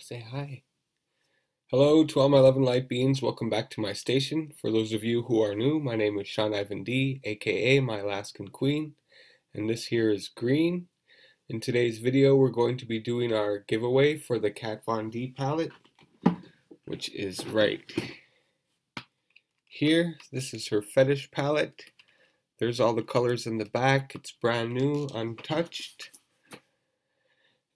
say hi. Hello to all my love and light beings. Welcome back to my station. For those of you who are new, my name is Shawn Ivan D, aka my Alaskan Queen, and this here is Green. In today's video, we're going to be doing our giveaway for the Kat Von D palette, which is right here. This is her fetish palette. There's all the colors in the back. It's brand new, untouched.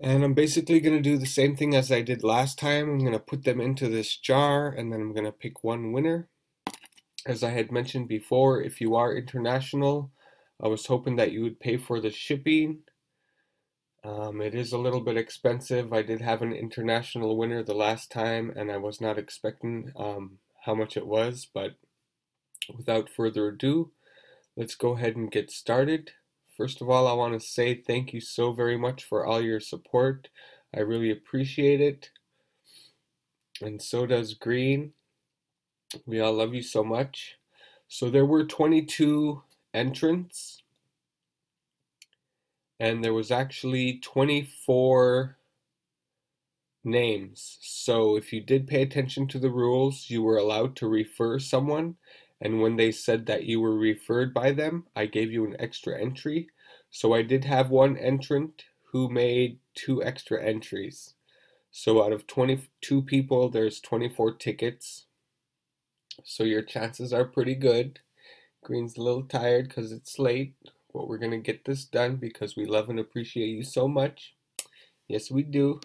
And I'm basically going to do the same thing as I did last time. I'm going to put them into this jar and then I'm going to pick one winner. As I had mentioned before, if you are international, I was hoping that you would pay for the shipping. Um, it is a little bit expensive. I did have an international winner the last time and I was not expecting um, how much it was, but without further ado, let's go ahead and get started. First of all, I want to say thank you so very much for all your support. I really appreciate it. And so does Green. We all love you so much. So there were 22 entrants. And there was actually 24 names. So if you did pay attention to the rules, you were allowed to refer someone and when they said that you were referred by them, I gave you an extra entry. So I did have one entrant who made two extra entries. So out of 22 people, there's 24 tickets. So your chances are pretty good. Green's a little tired because it's late, but we're going to get this done because we love and appreciate you so much. Yes, we do.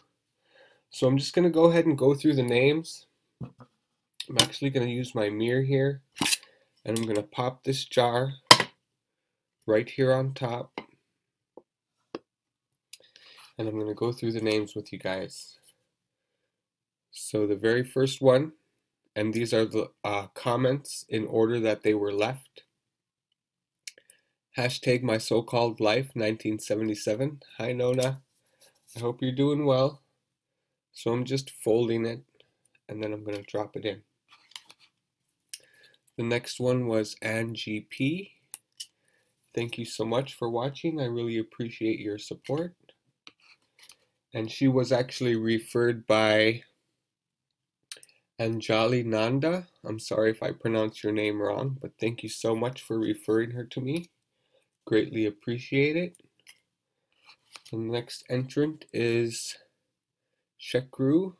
So I'm just going to go ahead and go through the names. I'm actually going to use my mirror here and I'm going to pop this jar right here on top and I'm going to go through the names with you guys. So the very first one, and these are the uh, comments in order that they were left. Hashtag my so-called life 1977. Hi Nona. I hope you're doing well. So I'm just folding it and then I'm going to drop it in. The next one was Angie P. Thank you so much for watching. I really appreciate your support. And she was actually referred by Anjali Nanda. I'm sorry if I pronounced your name wrong, but thank you so much for referring her to me. Greatly appreciate it. The next entrant is Shekru.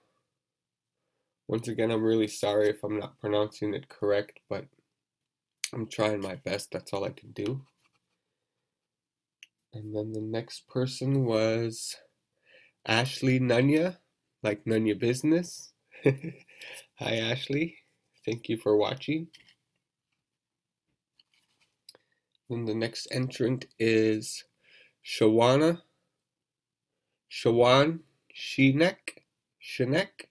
Once again, I'm really sorry if I'm not pronouncing it correct, but I'm trying my best. That's all I can do. And then the next person was Ashley Nunya, like Nunya Business. Hi, Ashley. Thank you for watching. Then the next entrant is Shawana. Shawan Shinek. Shinek.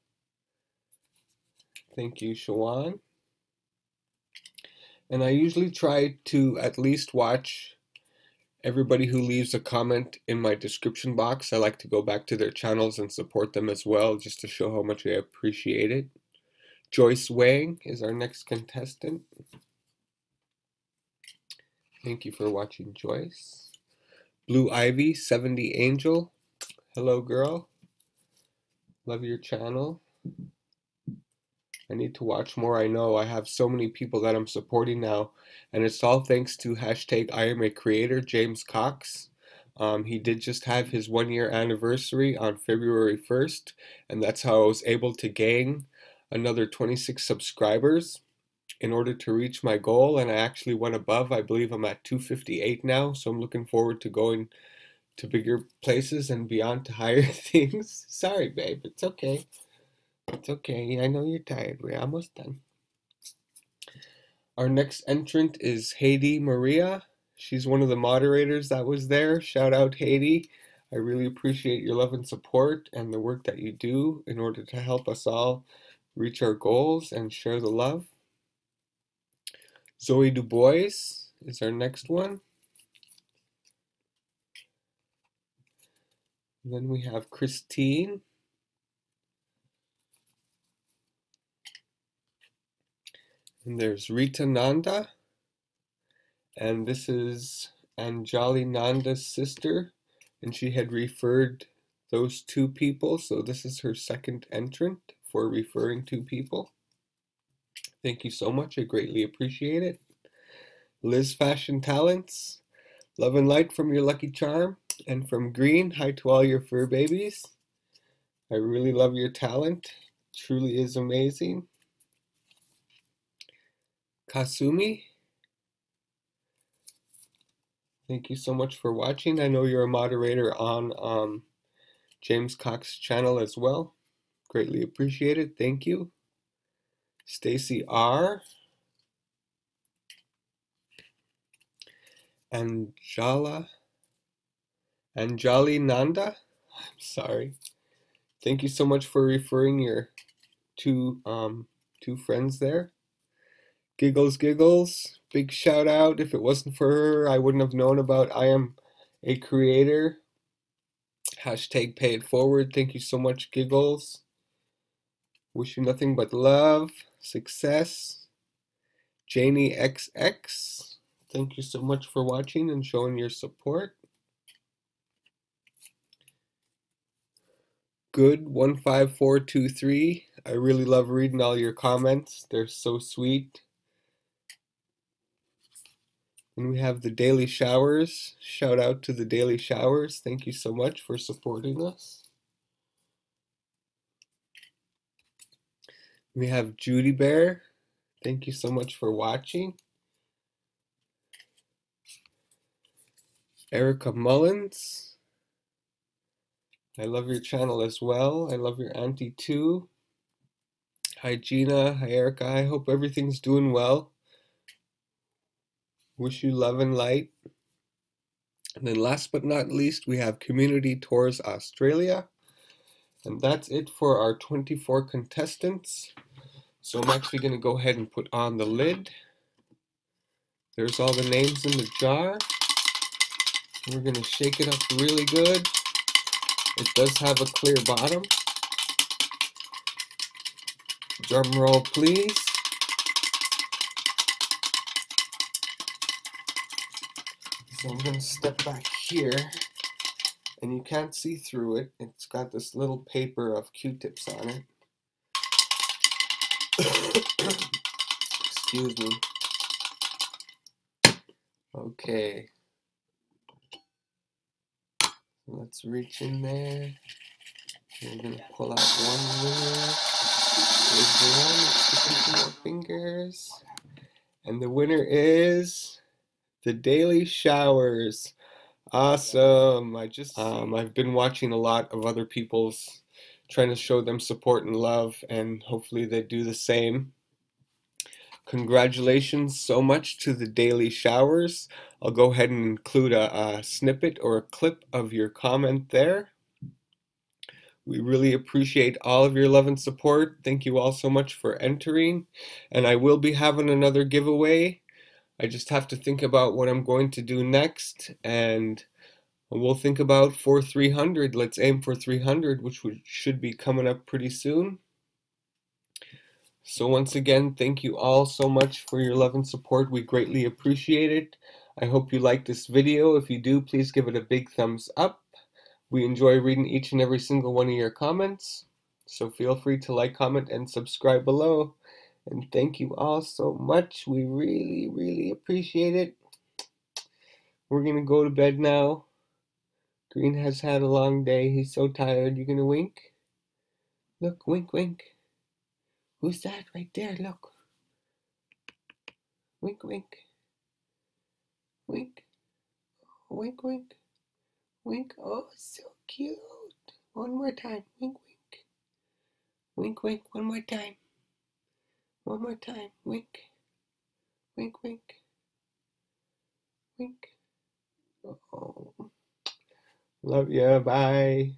Thank you, Shawan. And I usually try to at least watch everybody who leaves a comment in my description box. I like to go back to their channels and support them as well, just to show how much I appreciate it. Joyce Wang is our next contestant. Thank you for watching, Joyce. Blue Ivy, 70 Angel. Hello, girl. Love your channel. I need to watch more. I know I have so many people that I'm supporting now, and it's all thanks to hashtag I am a creator, James Cox. Um, he did just have his one year anniversary on February 1st, and that's how I was able to gain another 26 subscribers in order to reach my goal. And I actually went above. I believe I'm at 258 now, so I'm looking forward to going to bigger places and beyond to higher things. Sorry, babe, it's okay. It's okay. I know you're tired. We're almost done. Our next entrant is Haiti Maria. She's one of the moderators that was there. Shout out Haiti. I really appreciate your love and support and the work that you do in order to help us all reach our goals and share the love. Zoe Dubois is our next one. And then we have Christine. And there's Rita Nanda. And this is Anjali Nanda's sister. And she had referred those two people. So this is her second entrant for referring to people. Thank you so much. I greatly appreciate it. Liz Fashion Talents, love and light from your lucky charm. And from Green, hi to all your fur babies. I really love your talent. Truly is amazing. Kasumi, thank you so much for watching. I know you're a moderator on um, James Cox channel as well. Greatly appreciated. Thank you. Stacy R. Anjala. Anjali Nanda. I'm sorry. Thank you so much for referring your two um, two friends there. Giggles Giggles, big shout out. If it wasn't for her, I wouldn't have known about I am a creator. Hashtag pay it forward. Thank you so much, Giggles. Wish you nothing but love, success. Janie XX, thank you so much for watching and showing your support. Good 15423. I really love reading all your comments. They're so sweet. And we have the Daily Showers. Shout out to the Daily Showers. Thank you so much for supporting us. We have Judy Bear. Thank you so much for watching. Erica Mullins. I love your channel as well. I love your auntie too. Hi Gina. Hi Erica. I hope everything's doing well. Wish you love and light. And then last but not least, we have Community Tours Australia. And that's it for our 24 contestants. So I'm actually going to go ahead and put on the lid. There's all the names in the jar. We're going to shake it up really good. It does have a clear bottom. Drum roll, please. So I'm going to step back here, and you can't see through it. It's got this little paper of Q-tips on it. Excuse me. Okay. Let's reach in there. We're going to pull out one winner. There's the one. Let's more fingers. And the winner is the Daily Showers. Awesome. I just um, I've been watching a lot of other people's trying to show them support and love and hopefully they do the same. Congratulations so much to the Daily Showers. I'll go ahead and include a, a snippet or a clip of your comment there. We really appreciate all of your love and support. Thank you all so much for entering. And I will be having another giveaway I just have to think about what I'm going to do next and we'll think about for 300. Let's aim for 300, which should be coming up pretty soon. So once again, thank you all so much for your love and support. We greatly appreciate it. I hope you like this video. If you do, please give it a big thumbs up. We enjoy reading each and every single one of your comments. So feel free to like, comment, and subscribe below. And thank you all so much. We really, really appreciate it. We're going to go to bed now. Green has had a long day. He's so tired. You going to wink? Look, wink, wink. Who's that right there? Look. Wink, wink. Wink. Wink, wink. Wink. Oh, so cute. One more time. Wink, wink. Wink, wink. One more time. One more time. Wink. Wink, wink. Wink. Oh. Love you. Bye.